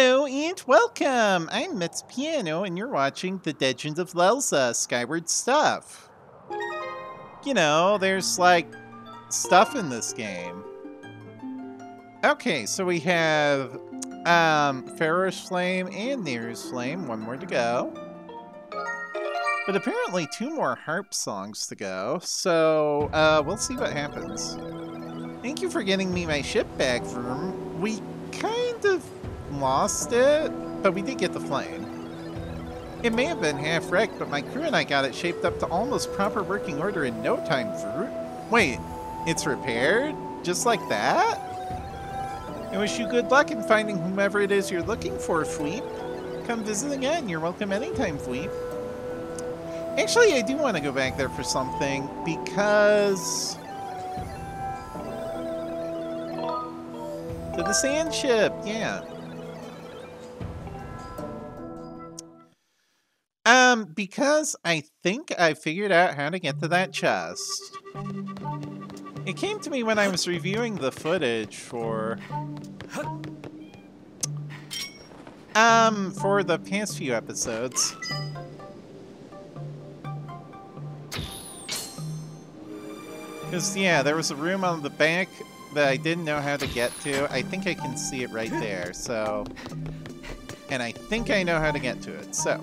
Hello and welcome! I'm Mezzopiano and you're watching The Legend of Lelza Skyward Stuff. You know, there's like stuff in this game. Okay, so we have um, Farore's Flame and Nayru's Flame, one more to go. But apparently two more harp songs to go, so uh, we'll see what happens. Thank you for getting me my ship back, from We lost it, but we did get the flame. It may have been half wrecked, but my crew and I got it shaped up to almost proper working order in no time. Wait, it's repaired? Just like that? I wish you good luck in finding whomever it is you're looking for, Fleep. Come visit again. You're welcome anytime, Fleep. Actually, I do want to go back there for something because... To the sand ship, yeah. Um, because I think I figured out how to get to that chest. It came to me when I was reviewing the footage for... Um, for the past few episodes. Because, yeah, there was a room on the back that I didn't know how to get to. I think I can see it right there, so... And I think I know how to get to it, so...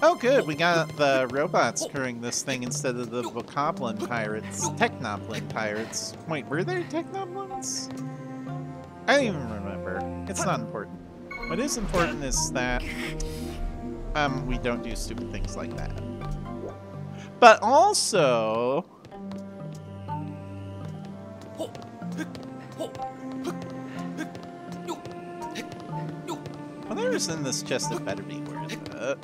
Oh good, we got the robots crewing this thing instead of the Bokoblin pirates. Technoblin pirates. Wait, were there Technoblins? I don't even remember. It's not important. What is important is that um, we don't do stupid things like that. But also... Whatever's in this chest, it better be worth Okay.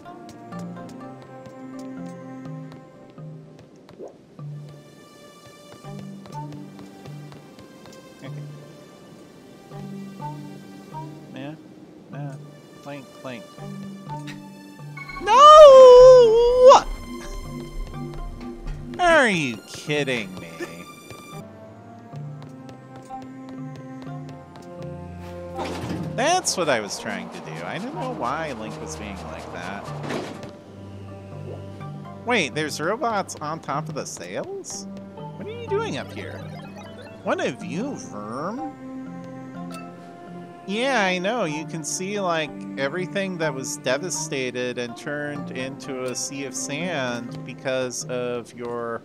Yeah, yeah. Clank, clank. No! Are you kidding me? That's what I was trying to do. I don't know why Link was being like that. Wait, there's robots on top of the sails? What are you doing up here? One of you, Verm? Yeah, I know. You can see, like, everything that was devastated and turned into a sea of sand because of your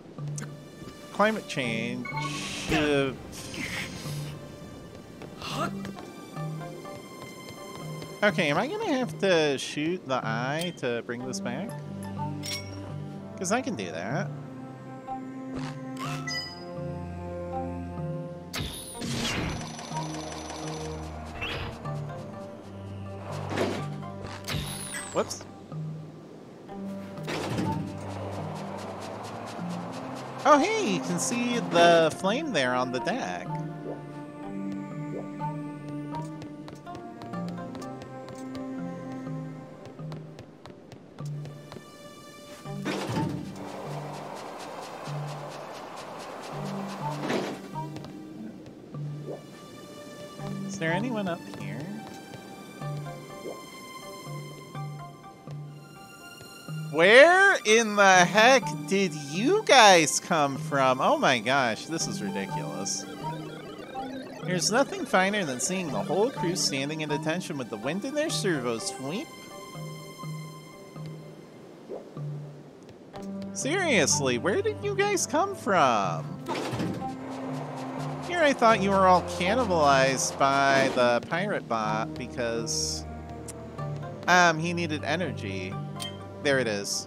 climate change. Uh, Okay, am I gonna have to shoot the eye to bring this back? Because I can do that. Whoops. Oh hey, you can see the flame there on the deck. Where in the heck did you guys come from? Oh my gosh, this is ridiculous. There's nothing finer than seeing the whole crew standing at attention with the wind in their servos, sweep. Seriously, where did you guys come from? Here I thought you were all cannibalized by the pirate bot because um he needed energy. There it is.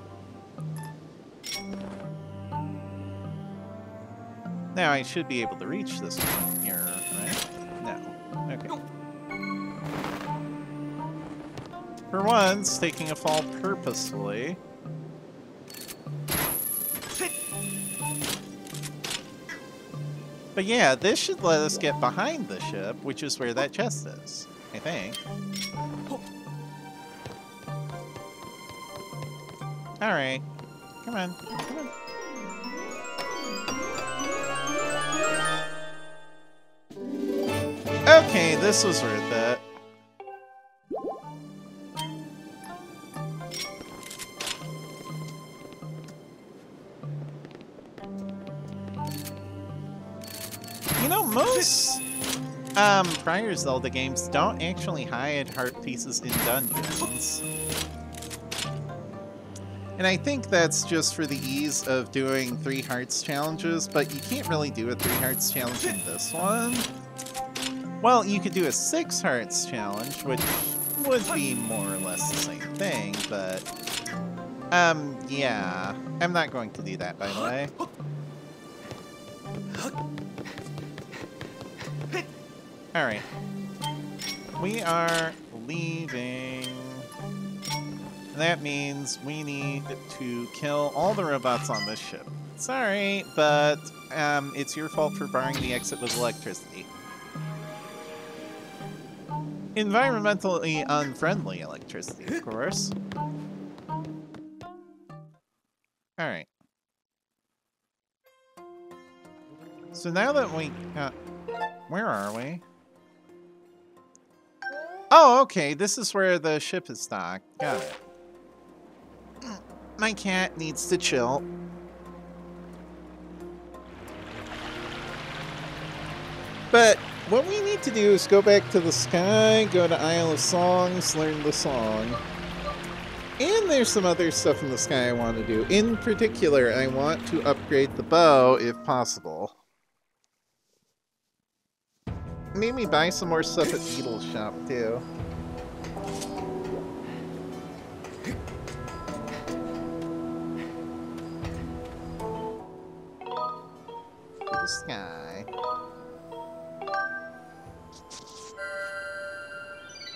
Now I should be able to reach this one here, right? No. Okay. For once, taking a fall purposefully. But yeah, this should let us get behind the ship, which is where that chest is, I think. Oh. Alright. Come on. Come on. Okay, this was worth it. You know, most um, prior Zelda games don't actually hide heart pieces in dungeons. And I think that's just for the ease of doing three hearts challenges, but you can't really do a three hearts challenge in this one. Well, you could do a six hearts challenge, which would be more or less the same thing, but... Um, yeah. I'm not going to do that, by the way. Alright. We are leaving. That means we need to kill all the robots on this ship. Sorry, but um, it's your fault for barring the exit with electricity. Environmentally unfriendly electricity, of course. Alright. So now that we... Uh, where are we? Oh, okay. This is where the ship is docked. Got it. My cat needs to chill. But what we need to do is go back to the sky, go to Isle of Songs, learn the song. And there's some other stuff in the sky I want to do. In particular, I want to upgrade the bow if possible. Maybe buy some more stuff at Beedle shop too. The sky.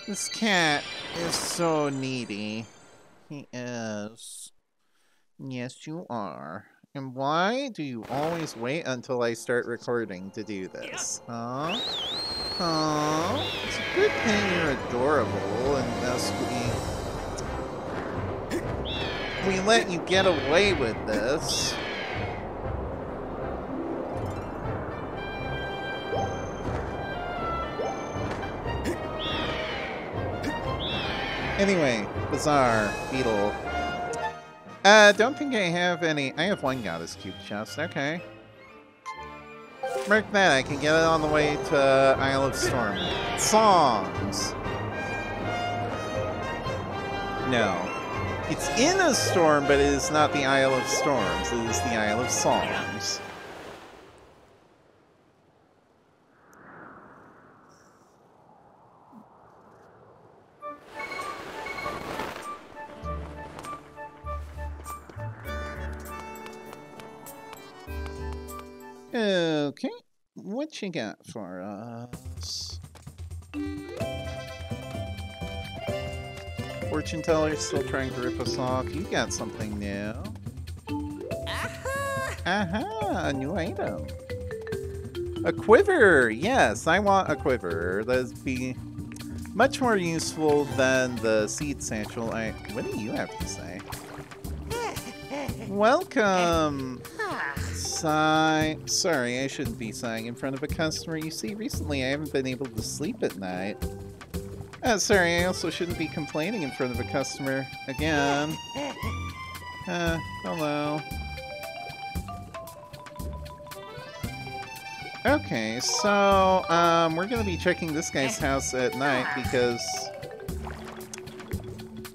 This cat is so needy. He is. Yes, you are. And why do you always wait until I start recording to do this? Huh? Huh? It's a good thing you're adorable and thus we... We let you get away with this. Anyway, Bazaar, Beedle. Uh, don't think I have any... I have one Goddess Cube chest, okay. Mark that, I can get it on the way to Isle of Storm. Songs! No. It's in a storm, but it is not the Isle of Storms. It is the Isle of Songs. What you got for us? Fortune teller's still trying to rip us off. You got something new. Aha! Aha! A new item. A quiver! Yes, I want a quiver. That'd be much more useful than the seed satchel. I. What do you have to say? Welcome! Sigh. Sorry, I shouldn't be sighing in front of a customer. You see, recently I haven't been able to sleep at night. Uh, sorry, I also shouldn't be complaining in front of a customer again. Uh, hello. Okay, so, um, we're gonna be checking this guy's house at night because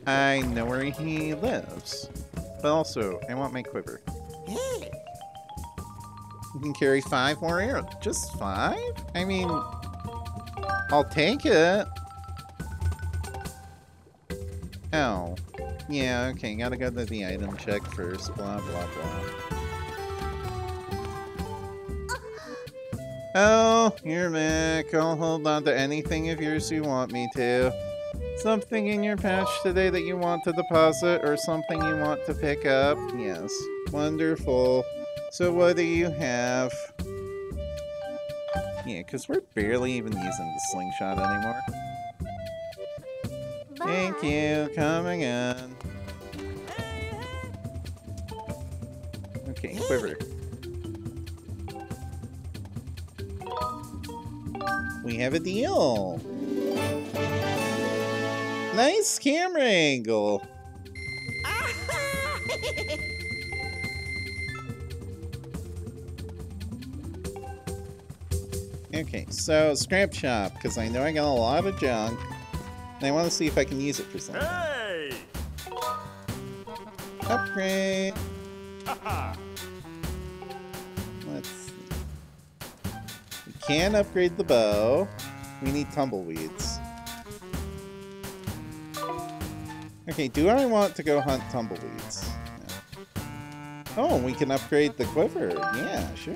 I know where he lives. But also, I want my quiver. You can carry five more arrows. Just five? I mean, I'll take it. Oh. Yeah, okay, gotta go to the item check first, blah, blah, blah. Oh, you're back. I'll hold on to anything of yours you want me to. Something in your pouch today that you want to deposit or something you want to pick up? Yes. Wonderful. So what do you have? Yeah, because we're barely even using the slingshot anymore. Bye. Thank you. Coming in. Okay, quiver. We have a deal. Nice camera angle. Okay, so scrap shop, because I know I got a lot of junk. And I want to see if I can use it for something. Hey! Upgrade. Let's see. We can upgrade the bow. We need tumbleweeds. Okay, do I want to go hunt tumbleweeds? No. Oh, we can upgrade the quiver. Yeah, sure.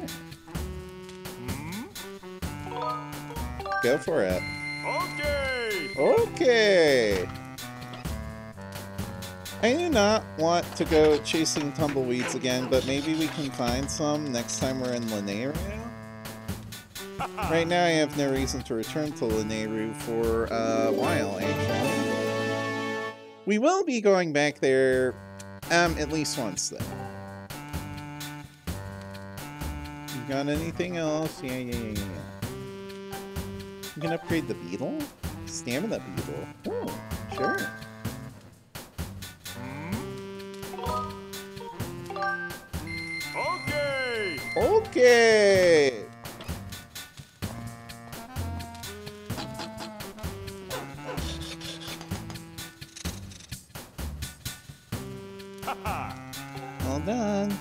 Go for it. Okay! Okay. I do not want to go chasing tumbleweeds again, but maybe we can find some next time we're in Lanayru. Right now I have no reason to return to Lanayru for uh, a while, actually. We will be going back there um, at least once, though. You got anything else? Yeah, yeah, yeah, yeah. You can upgrade the beetle? Stamina beetle. Oh, sure. Okay! Okay! Well done.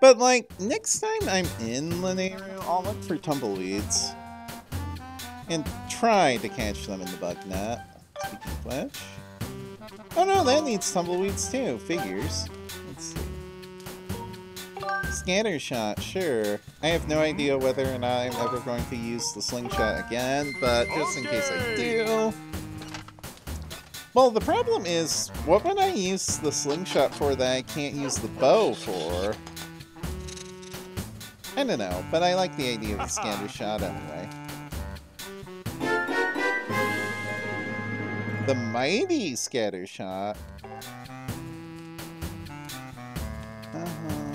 But, like, next time I'm in Lanayru, I'll look for tumbleweeds. And try to catch them in the bug net. Speaking of which... Oh no, that needs tumbleweeds too. Figures. Let's see. Scatter shot, sure. I have no idea whether or not I'm ever going to use the slingshot again, but just in case I do... Well, the problem is, what would I use the slingshot for that I can't use the bow for? I don't know, but I like the idea of the scatter shot anyway. The mighty scatter shot. Uh-huh.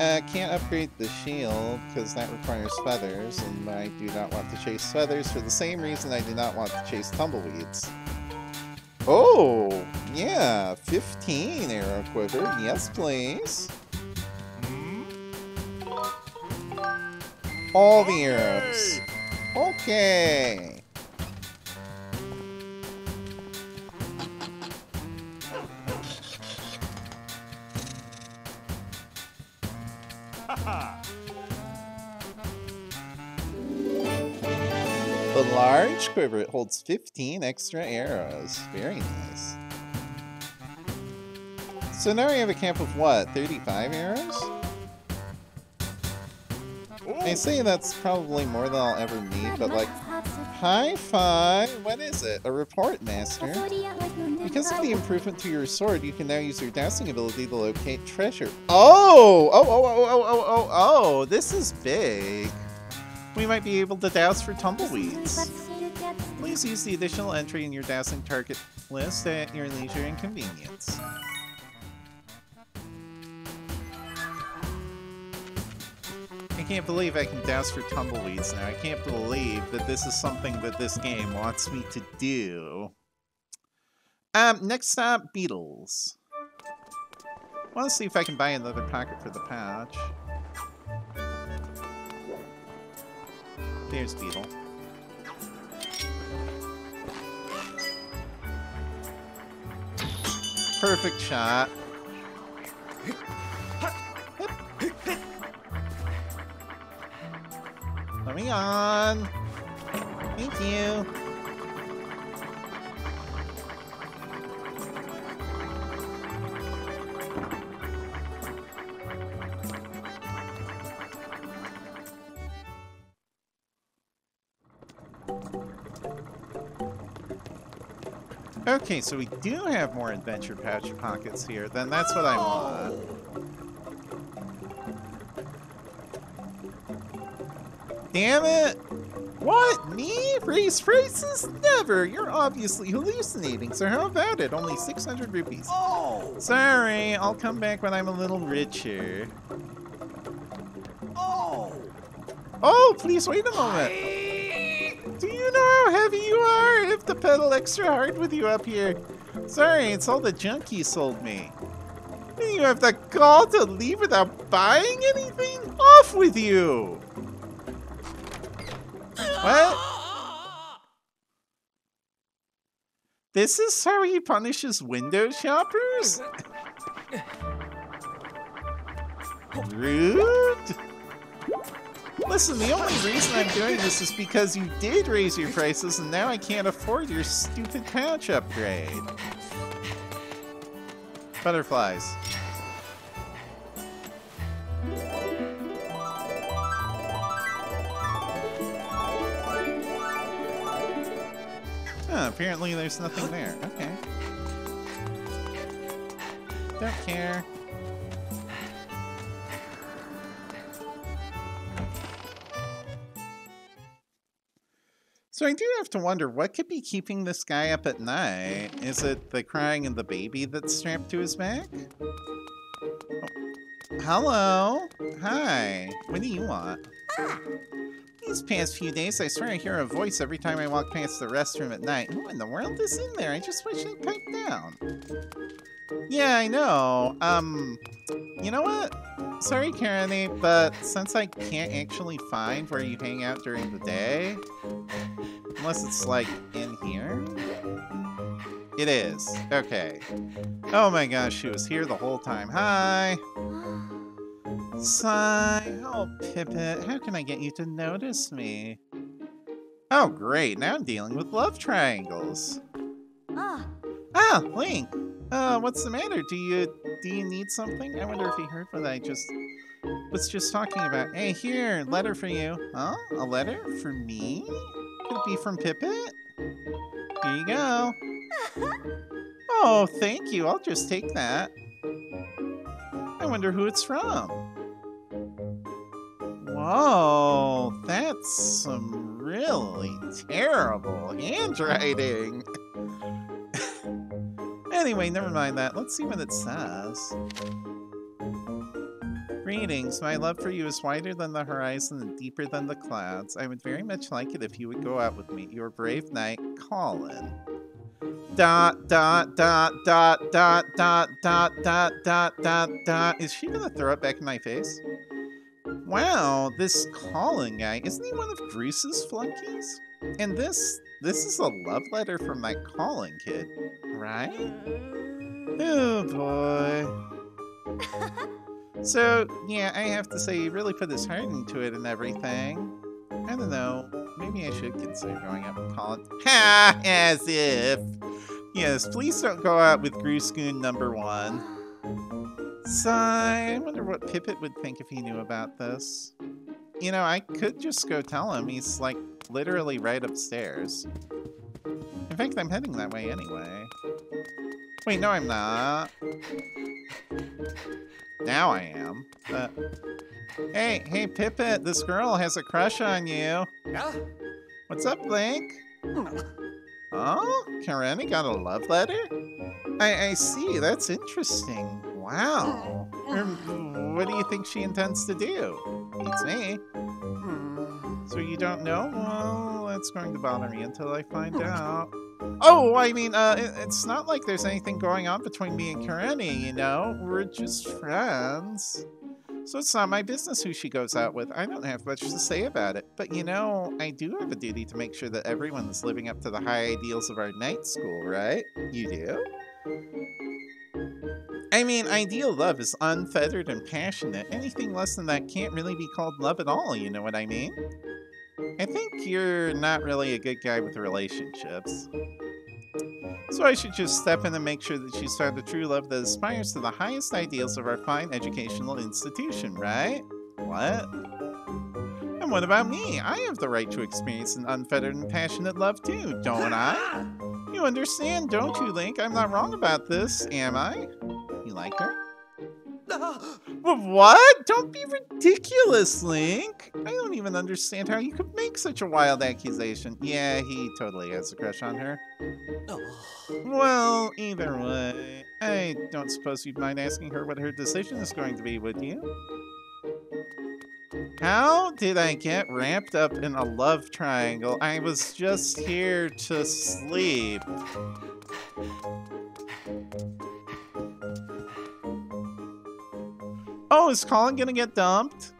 Uh, can't upgrade the shield, because that requires feathers, and I do not want to chase feathers for the same reason I do not want to chase tumbleweeds. Oh, yeah, 15 arrow quiver, yes please. All the arrows. Okay. Quiver it holds 15 extra arrows. Very nice. So now we have a camp of what, 35 arrows? I say that's probably more than I'll ever need, but like, high five! What is it? A report, master? Because of the improvement to your sword, you can now use your dowsing ability to locate treasure. Oh! Oh, oh, oh, oh, oh, oh, oh! This is big. We might be able to dowse for tumbleweeds. Please use the additional entry in your dowsing target list at your leisure and convenience. I can't believe I can dowse for tumbleweeds now. I can't believe that this is something that this game wants me to do. Um, next up, Beedle's. want to see if I can buy another pocket for the pouch. There's Beedle. Perfect shot. Coming on. Thank you. Okay, so we do have more adventure pouch pockets here. Then that's what I want. Damn it! What? Me? Raise prices? Never! You're obviously hallucinating, so how about it? Only 600 rupees. Oh! Sorry, I'll come back when I'm a little richer. Oh! Oh, please wait a moment. Do you know how heavy you are? Have to pedal extra hard with you up here. Sorry, it's all the junk you sold me. And you have the gall to leave without buying anything? Off with you! What? This is how he punishes window shoppers? Rude? Listen, the only reason I'm doing this is because you did raise your prices and now I can't afford your stupid pouch upgrade. Butterflies. Huh, apparently there's nothing there. Okay. Don't care. So I do have to wonder what could be keeping this guy up at night. Is it the crying of the baby that's strapped to his back? Oh. Hello. Hi. What do you want? These past few days, I swear I hear a voice every time I walk past the restroom at night. Who in the world is in there? I just wish I'd pipe down. Yeah, I know. Um, you know what? Sorry, Karane, but since I can't actually find where you hang out during the day, unless it's like in here, it is. Okay. Oh my gosh, she was here the whole time. Hi. Sigh. Oh, Pipit, how can I get you to notice me? Oh, great. Now I'm dealing with love triangles. Ah, Ah, Link. Uh, what's the matter? Do you do you need something? I wonder if he heard what I just was just talking about. Hey, here, letter for you. Huh? A letter for me? Could it be from Pipit? Here you go. Oh, thank you. I'll just take that. I wonder who it's from. Whoa, that's some really terrible handwriting. Anyway, never mind that. Let's see what it says. Greetings. My love for you is wider than the horizon and deeper than the clouds. I would very much like it if you would go out with me. Your brave knight, Cawlin. Dot, dot, dot, dot, dot, dot, dot, dot, dot, dot, dot. Is she gonna throw it back in my face? Wow, this Cawlin guy, isn't he one of Groose's flunkies? And this, this is a love letter from that Cawlin kid, right? Oh boy. So, yeah, I have to say, you really put this heart into it and everything. I don't know. Maybe I should consider going up with Cawlin. Ha! As if. Yes, please don't go out with Gruskoon number one. Sigh. I wonder what Pipit would think if he knew about this. You know, I could just go tell him. He's, like, literally right upstairs. In fact, I'm heading that way anyway. Wait, no, I'm not. Now I am. But... Hey, hey, Pipit, this girl has a crush on you. Yeah? What's up, Link? Oh, Karane got a love letter? I, I see, that's interesting. Wow. Um, what do you think she intends to do? It's me. Hmm. So you don't know? Well, that's going to bother me until I find hmm. out. Oh, I mean, uh, it, it's not like there's anything going on between me and Karane, you know? We're just friends. So it's not my business who she goes out with. I don't have much to say about it. But you know, I do have a duty to make sure that everyone is living up to the high ideals of our knight school, right? You do? I mean, ideal love is unfettered and passionate. Anything less than that can't really be called love at all, you know what I mean? I think you're not really a good guy with relationships. So I should just step in and make sure that she's found a true love that aspires to the highest ideals of our fine educational institution, right? What? And what about me? I have the right to experience an unfettered and passionate love too, don't I? You understand, don't you, Link? I'm not wrong about this, am I? You like her? What? Don't be ridiculous, Link. I don't even understand how you could make such a wild accusation. Yeah, he totally has a crush on her. Well, either way, I don't suppose you'd mind asking her what her decision is going to be, would you? How did I get wrapped up in a love triangle? I was just here to sleep. Is Cawlin gonna get dumped?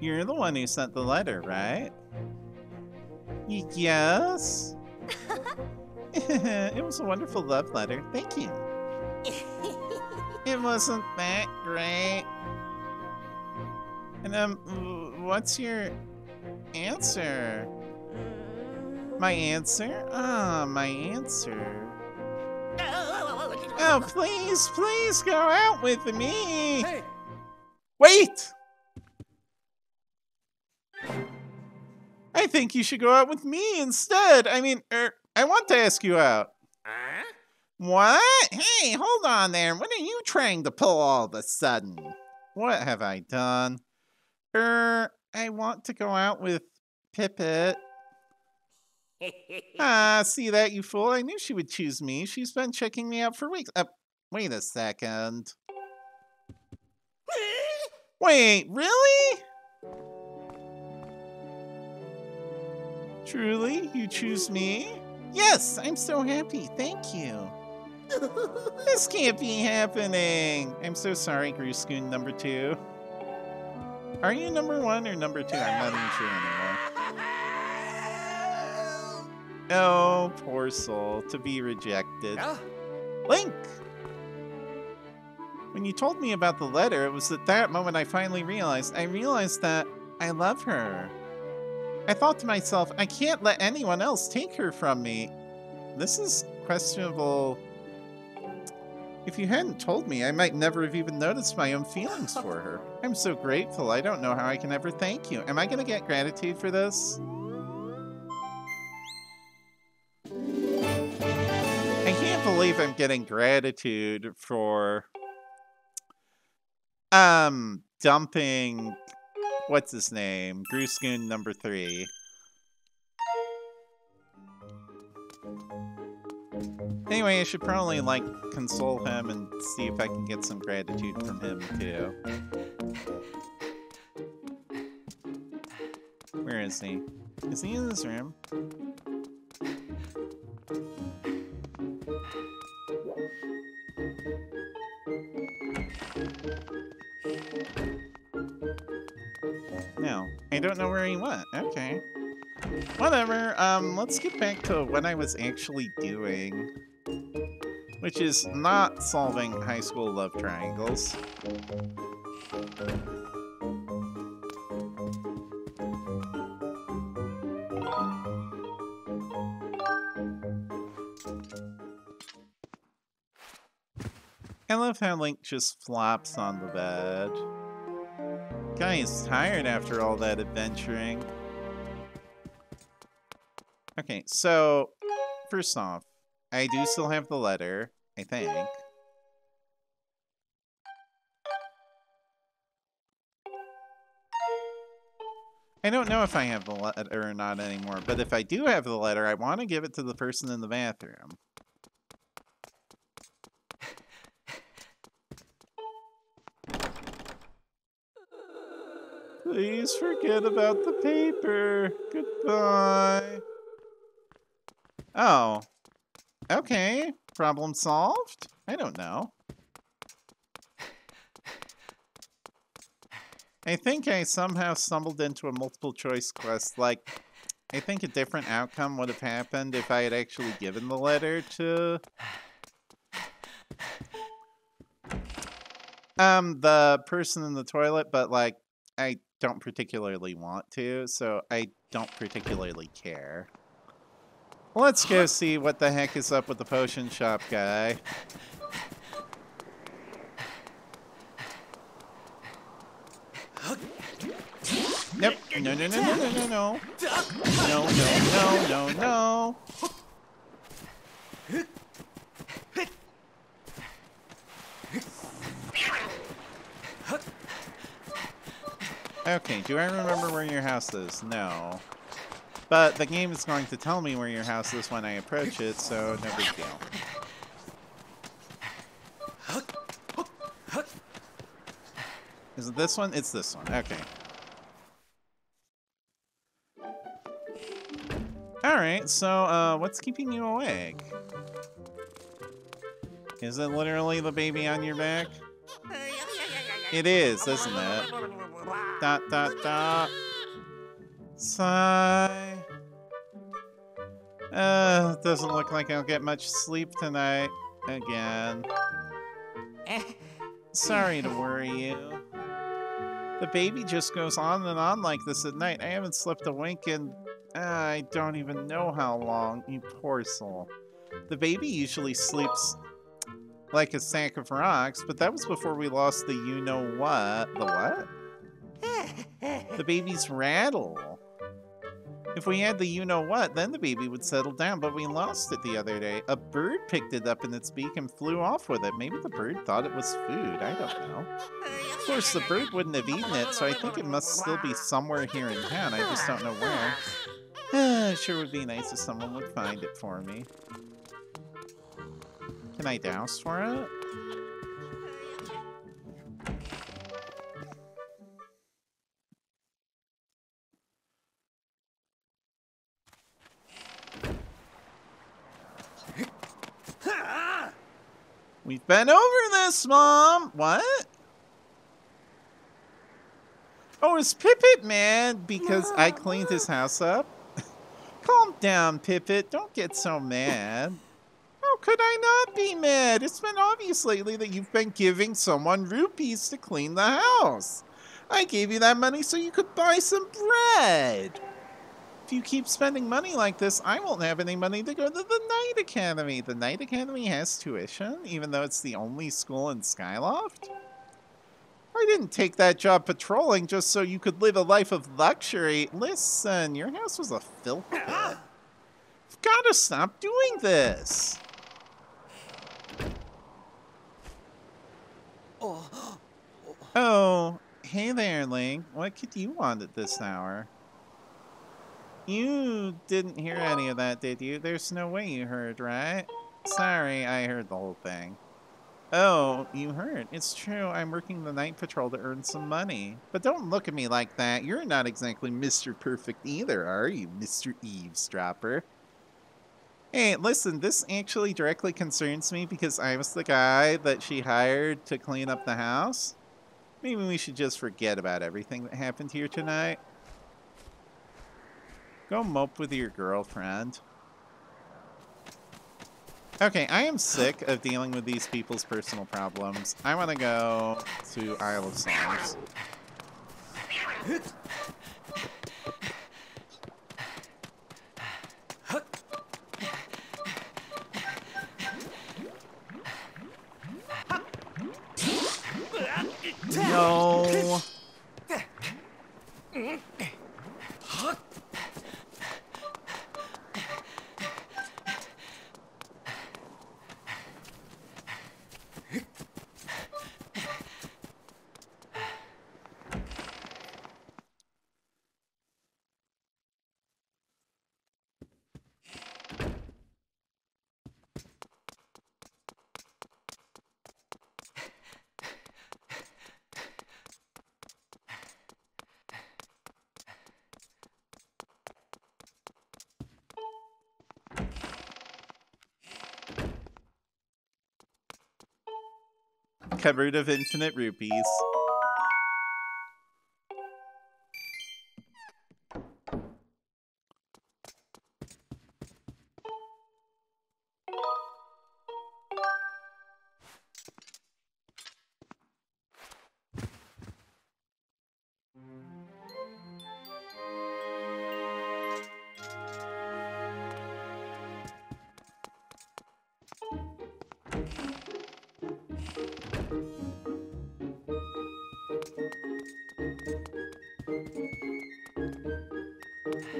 You're the one who sent the letter, right? Y- yes. it was a wonderful love letter. Thank you. It wasn't that great. And um, what's your answer? My answer? Ah, my answer. Oh, please, please go out with me. Hey! Wait! I think you should go out with me instead. I mean, er, I want to ask you out. Huh? What? Hey, hold on there. What are you trying to pull all of a sudden? What have I done? Er, I want to go out with Pipit. Ah, see that, you fool? I knew she would choose me. She's been checking me out for weeks. Uh, wait a second. Wait, really? Truly, you choose me? Yes, I'm so happy. Thank you. This can't be happening. I'm so sorry, Gruskoon number two. Are you number one or number two? I'm not even sure anymore. Oh, poor soul, to be rejected. Yeah? Link! When you told me about the letter, it was at that moment I finally realized. I realized that I love her. I thought to myself, I can't let anyone else take her from me. This is questionable. If you hadn't told me, I might never have even noticed my own feelings for her. I'm so grateful. I don't know how I can ever thank you. Am I going to get gratitude for this? Believe I'm getting gratitude for um dumping what's his name? Gruskoon number three. Anyway, I should probably like console him and see if I can get some gratitude from him too. Where is he? Is he in this room? Don't know where he went. Okay. Whatever, um, let's get back to what I was actually doing. Which is not solving high school love triangles. I love how Link just flops on the bed. Guy is tired after all that adventuring. Okay, so first off, I do still have the letter, I think. I don't know if I have the letter or not anymore, but if I do have the letter, I want to give it to the person in the bathroom. Please forget about the paper. Goodbye. Oh. Okay. Problem solved? I don't know. I think I somehow stumbled into a multiple choice quest. Like, I think a different outcome would have happened if I had actually given the letter to... Um, the person in the toilet, but like, I don't particularly want to, so I don't particularly care. Let's go see what the heck is up with the potion shop guy. Nope. No, no, no, no, no, no, no. No, no, no, no, no. Okay, do I remember where your house is? No. But the game is going to tell me where your house is when I approach it, so no big deal. Is it this one? It's this one. Okay. Alright, so uh, what's keeping you awake? Is it literally the baby on your back? It is, isn't it? Dot dot dot. Sigh. Uh, doesn't look like I'll get much sleep tonight. Again. Sorry to worry you. The baby just goes on and on like this at night. I haven't slept a wink in... uh, I don't even know how long. You poor soul. The baby usually sleeps like a sack of rocks, but that was before we lost the you-know-what. The what? The baby's rattle. If we had the you-know-what, then the baby would settle down, but we lost it the other day. A bird picked it up in its beak and flew off with it. Maybe the bird thought it was food. I don't know. Of course, the bird wouldn't have eaten it, so I think it must still be somewhere here in town. I just don't know where. sure would be nice if someone would find it for me. Can I dowse for it? We've been over this, Mom! What? Oh, is Pipit mad because I cleaned his house up? Calm down, Pipit. Don't get so mad. How could I not be mad? It's been obvious lately that you've been giving someone rupees to clean the house. I gave you that money so you could buy some bread. If you keep spending money like this, I won't have any money to go to the Knight Academy. The Knight Academy has tuition, even though it's the only school in Skyloft? I didn't take that job patrolling just so you could live a life of luxury. Listen, your house was a filth pit. You've got to stop doing this. Oh. oh, hey there, Link. What could you want at this hour? You didn't hear any of that, did you? There's no way you heard, right? Sorry, I heard the whole thing. Oh, you heard. It's true, I'm working the night patrol to earn some money. But don't look at me like that. You're not exactly Mr. Perfect either, are you, Mr. Eavesdropper? Hey, listen, this actually directly concerns me because I was the guy that she hired to clean up the house. Maybe we should just forget about everything that happened here tonight. Go mope with your girlfriend. Okay, I am sick of dealing with these people's personal problems. I want to go to Isle of Songs. No. Cupboard of infinite rupees.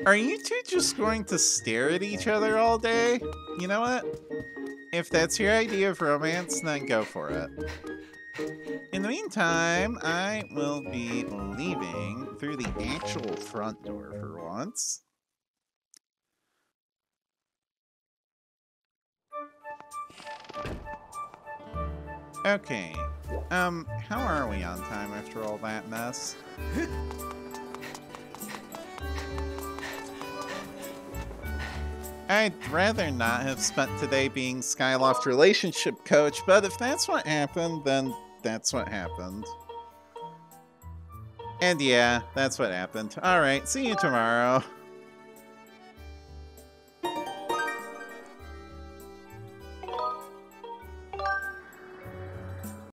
Are you two just going to stare at each other all day? You know what? If that's your idea of romance, then go for it. In the meantime, I will be leaving through the actual front door for once. Okay. Um, how are we on time after all that mess? I'd rather not have spent today being Skyloft relationship coach, but if that's what happened, then that's what happened. And yeah, that's what happened. Alright, see you tomorrow.